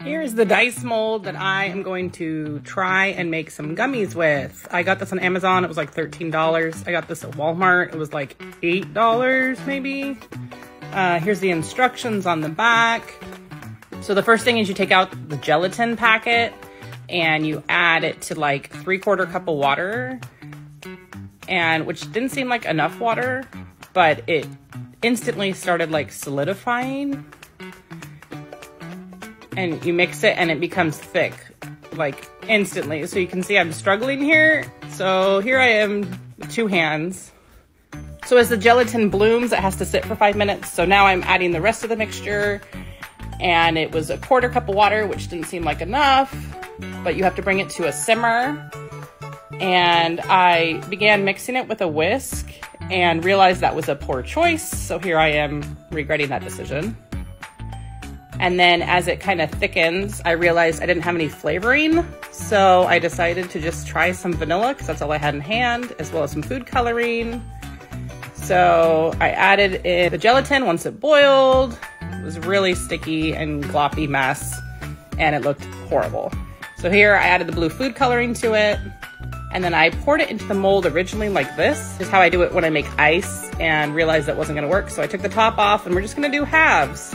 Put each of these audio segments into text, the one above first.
Here's the dice mold that I am going to try and make some gummies with. I got this on Amazon. It was like $13. I got this at Walmart. It was like $8 maybe. Uh, here's the instructions on the back. So the first thing is you take out the gelatin packet and you add it to like three quarter cup of water and which didn't seem like enough water, but it instantly started like solidifying and you mix it and it becomes thick like instantly. So you can see I'm struggling here. So here I am with two hands. So as the gelatin blooms, it has to sit for five minutes. So now I'm adding the rest of the mixture and it was a quarter cup of water, which didn't seem like enough, but you have to bring it to a simmer. And I began mixing it with a whisk and realized that was a poor choice. So here I am regretting that decision. And then as it kind of thickens, I realized I didn't have any flavoring. So I decided to just try some vanilla because that's all I had in hand, as well as some food coloring. So I added in the gelatin once it boiled. It was really sticky and gloppy mess and it looked horrible. So here I added the blue food coloring to it and then I poured it into the mold originally like this. this is how I do it when I make ice and realized that wasn't gonna work. So I took the top off and we're just gonna do halves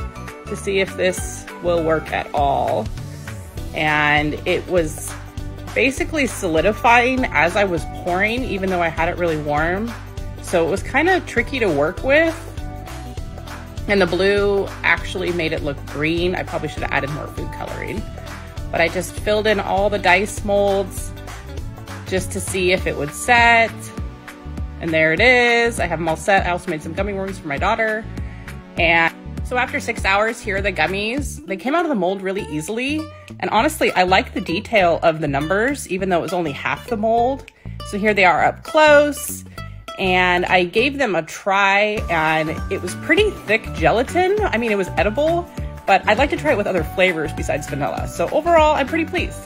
to see if this will work at all. And it was basically solidifying as I was pouring, even though I had it really warm. So it was kind of tricky to work with. And the blue actually made it look green. I probably should have added more food coloring. But I just filled in all the dice molds just to see if it would set. And there it is. I have them all set. I also made some gummy worms for my daughter. And so after six hours, here are the gummies. They came out of the mold really easily. And honestly, I like the detail of the numbers, even though it was only half the mold. So here they are up close. And I gave them a try and it was pretty thick gelatin. I mean, it was edible, but I'd like to try it with other flavors besides vanilla. So overall, I'm pretty pleased.